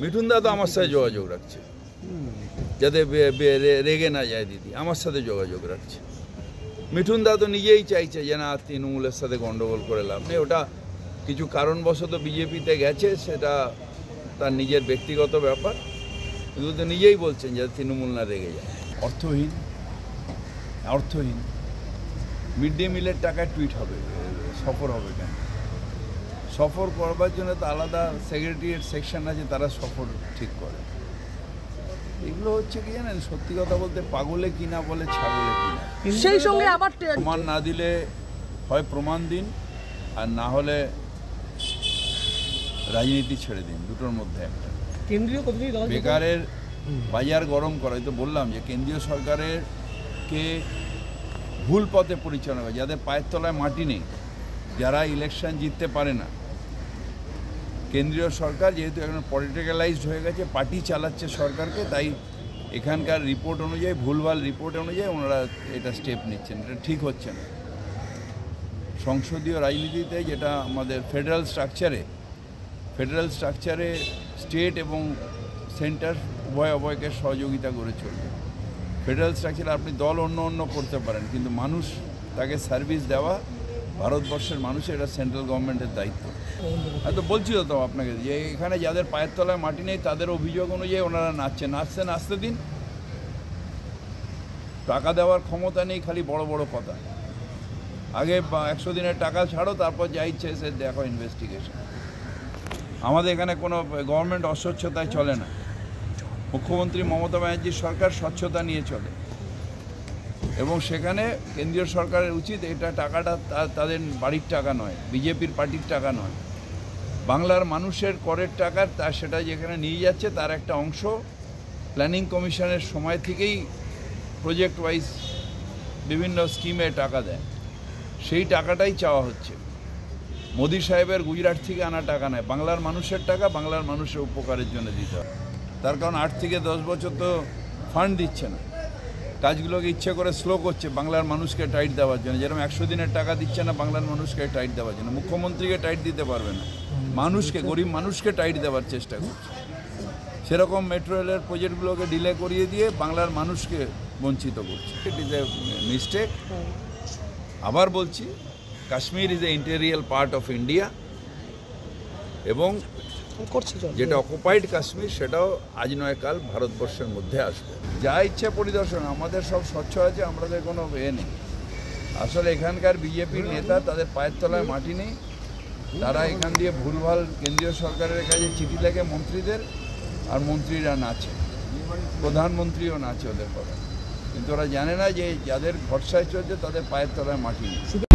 মিঠুন দা তো আমার সাথে যোগাযোগ রাখছে। যাতে রেগে না যায় দিদি, আমার সাথে যোগাযোগ রাখছে। মিঠুন দা তো নিজেই চাইছে যে না, তৃণমূলের সাথে গন্ডগোল করে লাভ নেই। ওটা কিছু কারণবশত বিজেপিতে গেছে, সেটা তার নিজের ব্যক্তিগত ব্যাপার। কিন্তু তো নিজেই বলছেন যে তৃণমূল না রেগে যায়। অর্থহীন অর্থহীন। মিড ডে মিলের টাকায় টুইট হবে, সফর হবে কেন? সফর করবার জন্য তো আলাদা সেক্রেটারিয়েট সেকশন আছে তারা সফর ঠিক করে। এগুলো হচ্ছে কি জানেন সত্যি কথা বলতে পাগলে কিনা বলে ছাগলে কিনা। সেই সঙ্গে আবার প্রমাণ না দিলে হয় প্রমাণ দিন আর না হলে রাজনীতি ছেড়ে দিন দুটোর মধ্যে একটা। কেন্দ্রীয় বেকারের বাজার গরম করা তো বললাম যে কেন্দ্রীয় সরকারের কে ভুল পথে পরিচালনা করে যাদের পায়ের তলায় মাটি নেই যারা ইলেকশন জিততে পারে না কেন্দ্রীয় সরকার যেহেতু এখন পলিটিক্যালাইজড হয়ে গেছে পার্টি চালাচ্ছে সরকারকে, তাই এখানকার রিপোর্ট অনুযায়ী, ভুলভাল রিপোর্ট অনুযায়ী ওনারা এটা স্টেপ নিচ্ছেন। এটা ঠিক হচ্ছে না। সংসদীয় রাজনীতিতে যেটা আমাদের ফেডারেল স্ট্রাকচারে ফেডারেল স্ট্রাকচারে স্টেট এবং সেন্টার উভয় উভয়কে সহযোগিতা করে চলবে। ফেডারেল স্ট্রাকচারে আপনি দল অন্য অন্য করতে পারেন, কিন্তু মানুষ তাকে সার্ভিস দেওয়া ভারতবর্ষের মানুষের এটা সেন্ট্রাল গভর্নমেন্টের দায়িত্ব। হয়তো বলছি তো আপনাকে যে এখানে যাদের পায়ের তলায় মাটি নেই, তাদের অভিযোগ অনুযায়ী ওনারা নাচছে। নাচছে নাচতে দিন টাকা দেওয়ার ক্ষমতা নেই, খালি বড় বড় কথা। আগে একশো দিনের টাকা ছাড়ো, তারপর যা ইচ্ছে সে দেখো ইনভেস্টিগেশন আমাদের এখানে কোনো গভর্নমেন্ট অস্বচ্ছতায় চলে না। মুখ্যমন্ত্রী মমতা ব্যানার্জির সরকার স্বচ্ছতা নিয়ে চলে। এবং সেখানে কেন্দ্রীয় সরকারের উচিত এটা টাকাটা তাদের বাড়ির টাকা নয়, বিজেপির পার্টির টাকা নয়। বাংলার মানুষের করের টাকার তা সেটা যেখানে নিয়ে যাচ্ছে তার একটা অংশ প্ল্যানিং কমিশনের সময় থেকেই প্রজেক্ট ওয়াইজ বিভিন্ন স্কিমে টাকা দেয়। সেই টাকাটাই চাওয়া হচ্ছে। মোদি সাহেবের গুজরাট থেকে আনা টাকা নেয়, বাংলার মানুষের টাকা বাংলার মানুষের উপকারের জন্য দিতে হয়। তার কারণ আট থেকে দশ বছর তো ফান্ড দিচ্ছে না। কাজগুলোকে ইচ্ছে করে স্লো করছে, বাংলার মানুষকে টাইট দেওয়ার জন্য। যেরকম একশো দিনের টাকা দিচ্ছে না বাংলার মানুষকে টাইট দেওয়ার জন্য। মুখ্যমন্ত্রীকে টাইট দিতে পারবে না। মানুষকে, গরিব মানুষকে টাইট দেওয়ার চেষ্টা করছে। সেরকম মেট্রো রেলের প্রজেক্টগুলোকে ডিলে করিয়ে দিয়ে বাংলার মানুষকে বঞ্চিত করছে। ইট ইজ এ মিস্টেক আবার বলছি, Kashmir is a integral part of India এবং করছে যেটা অকুপাইড কাশ্মীর, সেটাও আজ নয়, কাল ভারতবর্ষের মধ্যে আসবে। যা ইচ্ছে পরিদর্শন, আমাদের সব স্বচ্ছ আছে, আমাদের কোনো এ নেই। আসলে এখানকার বিজেপির নেতা, তাদের পায়ের তলায় মাটি নেই। তারা এখান দিয়ে ভুলভাল কেন্দ্রীয় সরকারের কাছে চিঠি লেখে মন্ত্রীদের, আর মন্ত্রীরা নাচে। প্রধানমন্ত্রীও নাচে ওদের কথা কিন্তু ওরা জানে না যে যাদের ভরসায় চলছে, তাদের পায়ের তলায় মাটি নেই।